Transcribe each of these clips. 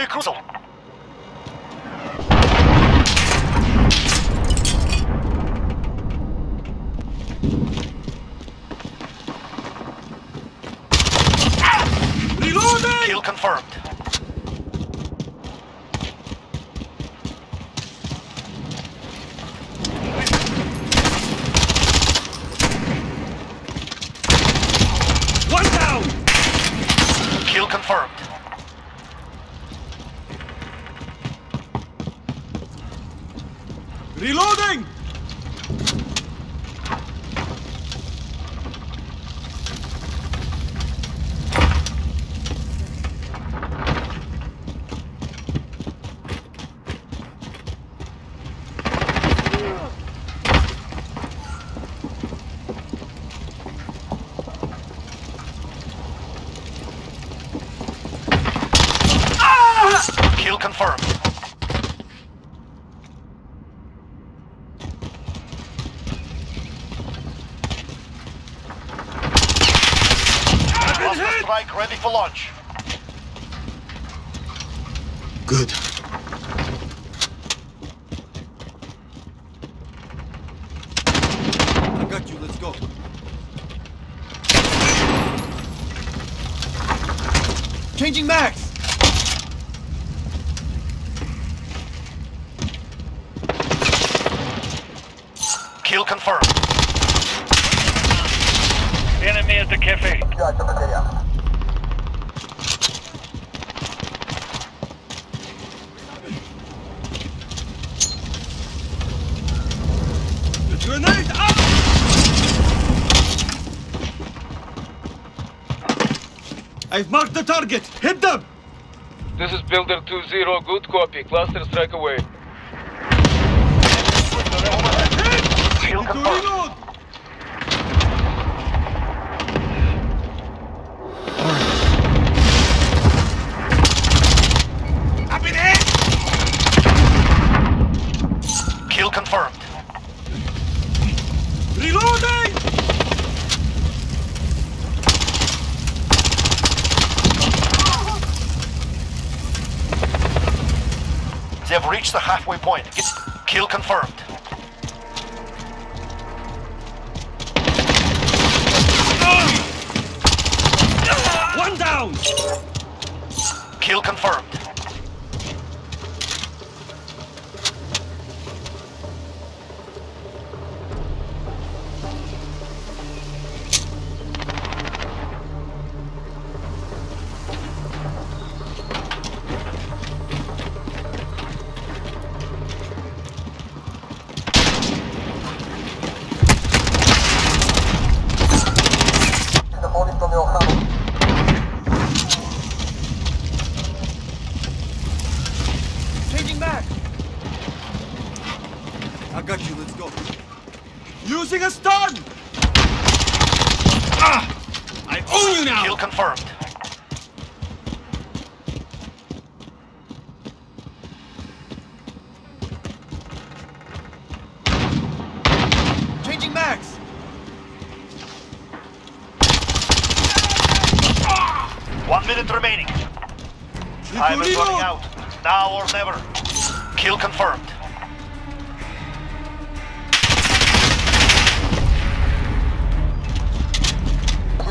Enemy cruiser. Reloading! Kill confirmed. One down! Kill confirmed. Reloading! Kill confirmed. Cluster strike ready for launch. Good. I got you, let's go. Changing max! Kill confirmed. Enemy at the cafe. Grenade out! I've marked the target. Hit them! This is Builder 2-0. Good copy. Cluster strike away. To confirmed. They've reached the halfway point. It's kill confirmed. One down! Kill confirmed. Got you, let's go. Using a stun! Ah! I own you now! Kill confirmed. Changing max! One minute remaining. Time is running out. Now or never. Kill confirmed.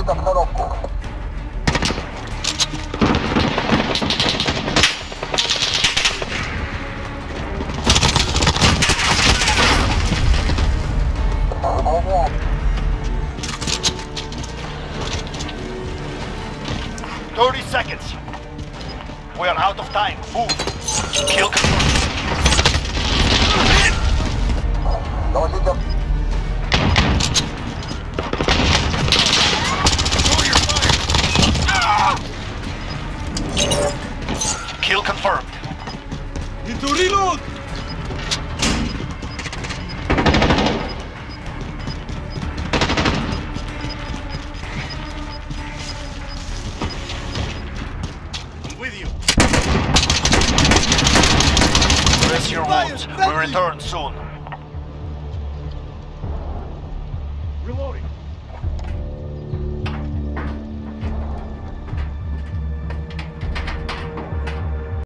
Thirty seconds. We are out of time. Move. Kill confirmed. To with you. Rest your wounds. We return soon.